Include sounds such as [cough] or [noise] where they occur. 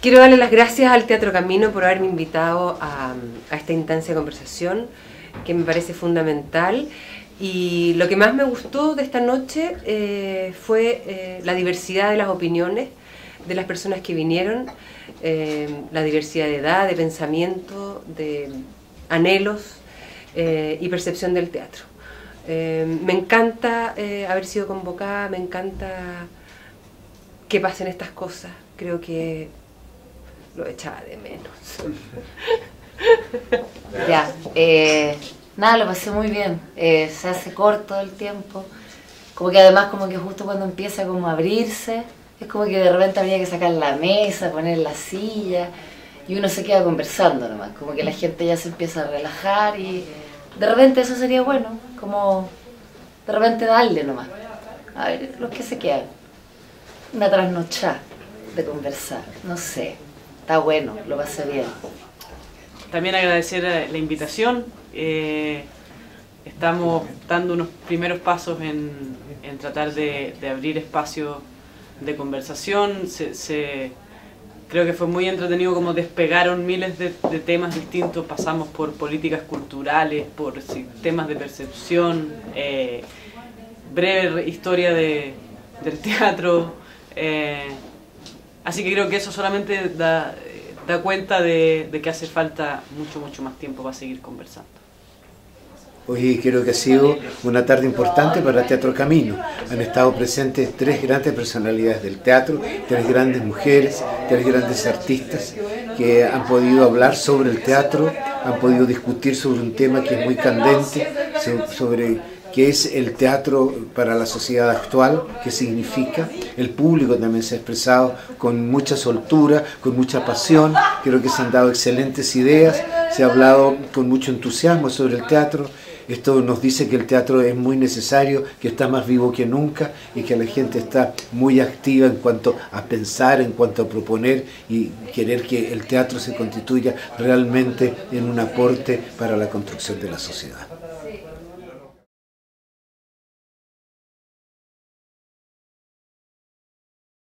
Quiero darle las gracias al Teatro Camino por haberme invitado a, esta instancia de conversación que me parece fundamental. Y lo que más me gustó de esta noche eh, fue eh, la diversidad de las opiniones de las personas que vinieron, eh, la diversidad de edad, de pensamiento, de anhelos y percepción del teatro. me encanta haber sido convocada, me encanta que pasen estas cosas. Creo que lo echaba de menos. [laughs] ya, eh, nada, lo pasé muy bien. Eh, se hace corto el tiempo. Como que además como que justo cuando empieza como a abrirse, es como que de repente habría que sacar la mesa, poner la silla y uno se queda conversando nomás, como que la gente ya se empieza a relajar y de repente eso sería bueno, como de repente darle nomás. A ver, los que se quedan. Una trasnochada de conversar, no sé está bueno, lo pasé bien. También agradecer la invitación. Eh, estamos dando unos primeros pasos en, tratar de, abrir espacios de conversación. Creo que fue muy entretenido como despegaron miles de, temas distintos. Pasamos por políticas culturales, por temas de percepción, eh, breve historia de, del teatro. Eh, Así que creo que eso solamente da, da cuenta de, que hace falta mucho, mucho más tiempo para seguir conversando. Hoy creo que ha sido una tarde importante para Teatro Camino. Han estado presentes tres grandes personalidades del teatro, tres grandes mujeres, tres grandes artistas que han podido hablar sobre el teatro, han podido discutir sobre un tema que es muy candente, sobre qué es el teatro para la sociedad actual, qué significa. El público también se ha expresado con mucha soltura, con mucha pasión. Creo que se han dado excelentes ideas, se ha hablado con mucho entusiasmo sobre el teatro. Esto nos dice que el teatro es muy necesario, que está más vivo que nunca y que la gente está muy activa en cuanto a pensar, en cuanto a proponer y querer que el teatro se constituya realmente en un aporte para la construcción de la sociedad.